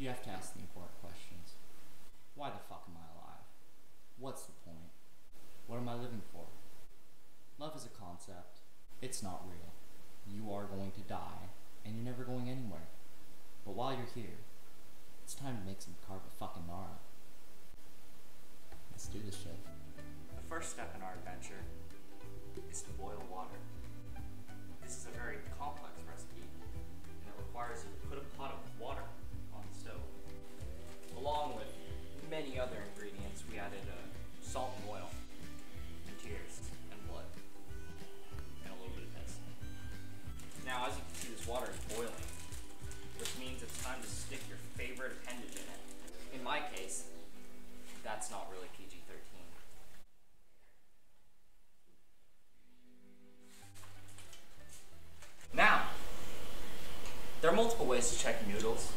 You have to ask the important questions. Why the fuck am I alive? What's the point? What am I living for? Love is a concept. It's not real. You are going to die, and you're never going anywhere. But while you're here, it's time to make some carbo fucking Nara. Let's do this shit. The first step in our adventure is to boil water. Other ingredients, we added uh, salt and oil, and tears, and blood, and a little bit of piss. Now, as you can see, this water is boiling, which means it's time to stick your favorite appendage in it. In my case, that's not really PG 13. Now, there are multiple ways to check noodles.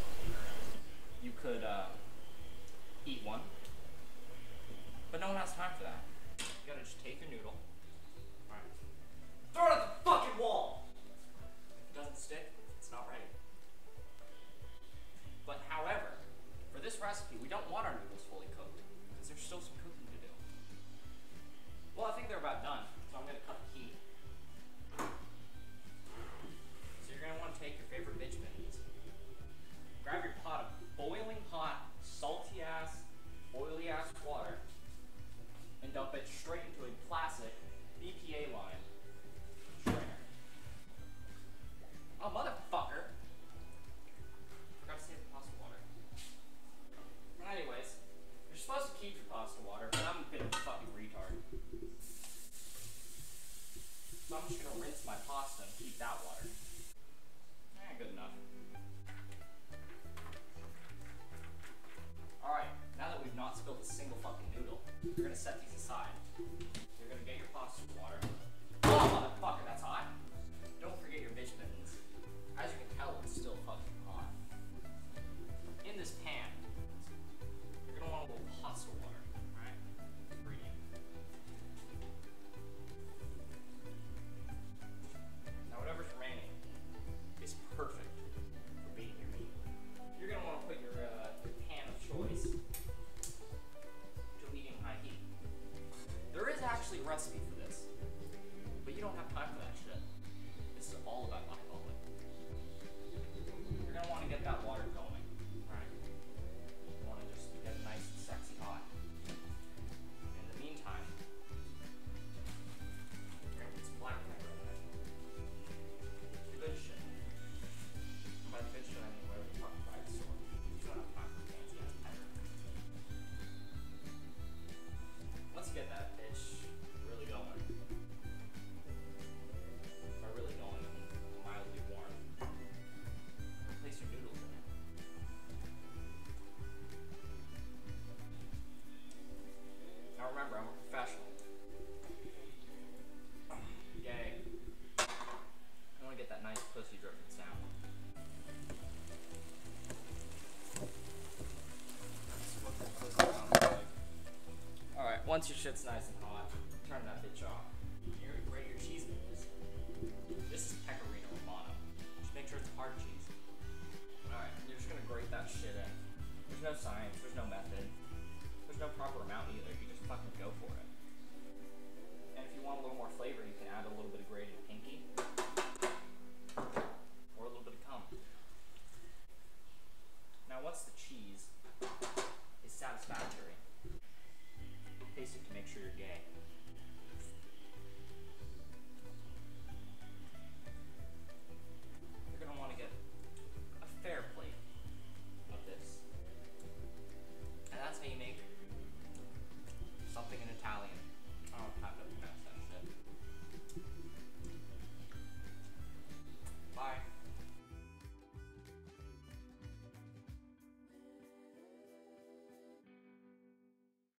You could uh, eat one, but no one has time for that. You gotta just take your noodle, alright, throw it at the fucking wall. If it doesn't stick, it's not ready. But however, for this recipe, we don't want our noodles fully cooked because there's still some cooking to do. Well, I think they're about done, so I'm gonna cut the heat. My pasta and keep that water. Eh, good enough. Recipe for this, but you don't have time for that shit. This is all about eyeballing. Remember, I'm a professional. Yay. I want to get that nice pussy dripping sound. Alright, once your shit's nice and hot, turn that bitch off. You're ready your cheese. This is pecorino romano. Just make sure it's hard cheese. Alright, you're just gonna grate that shit in. There's no science, there's no method. There's no proper amount either, you fucking go for it. And if you want a little more flavor, you can add a little bit of grated pinky. Or a little bit of cum. Now once the cheese is satisfactory, taste it to make sure you're gay. something in Italian.